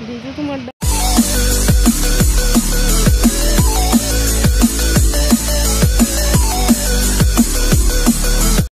बिजू तू म्हटलं